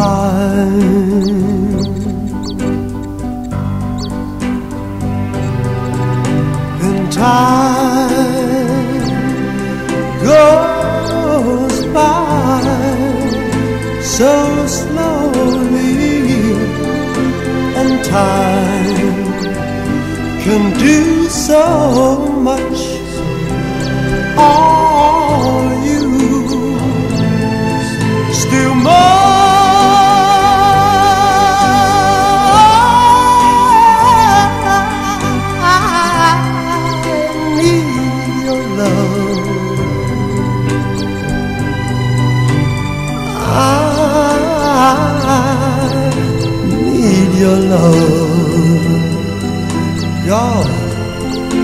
time. And time goes by so slowly, and time can do so much. All you still more.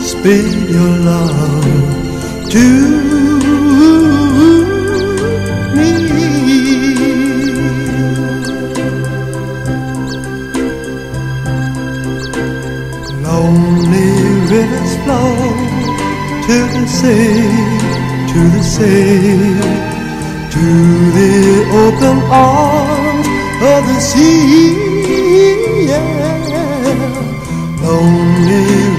Speed your love to me. Lonely rivers flow to the sea, to the sea to the open arms of the sea. Yeah. Lonely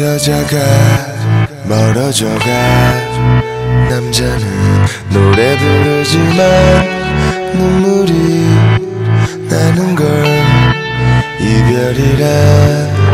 여자가 멀어져가 남자는 노래 부르지만 눈물이 나는 걸 이별이라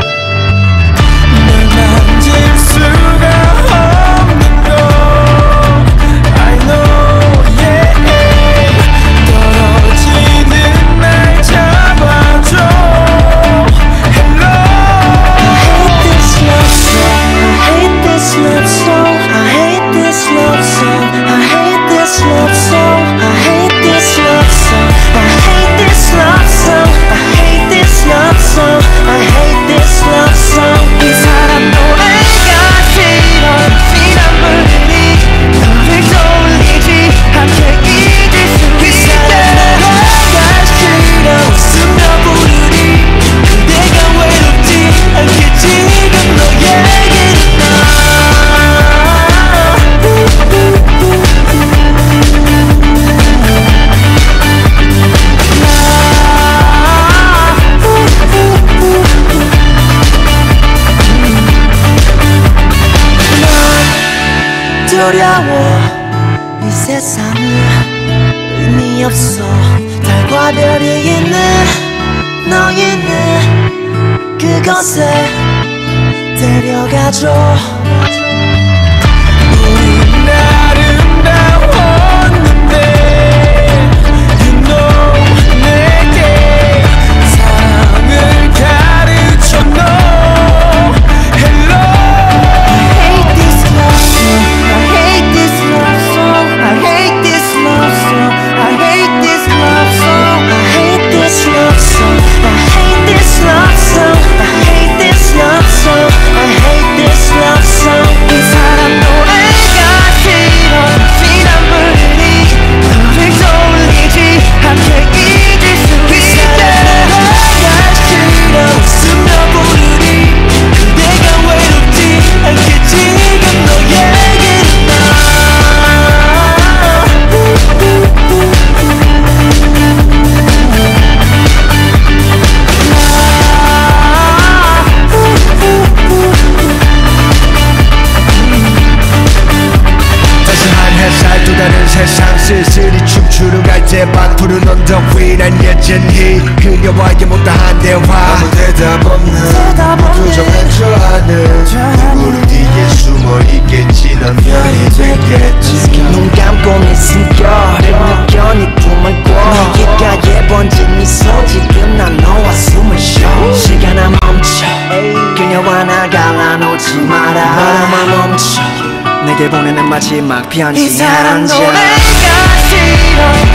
두려워. 이 세상은 의미 없어. 달과 별이 있는 너희는 그것에 데려가줘 난 여전히 그녀와의 못다한 대화. 아무 대답 없는 모두 정해져 하는 우리 뒤에 숨어 있겠지 넌 편히 되겠지. 눈 감고 내 숨결을 느껴 네 꿈을 꿔. 귓가에 번진 미소 지금 난 너와 숨을 쉬어. 시간아 멈춰. 그녀와 나 갈라놓지 마라. 바람아 멈춰. 내게 보내는 마지막 편지 이 사람. 노래가 싫어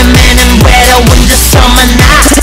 climbing and wetter in the summer night.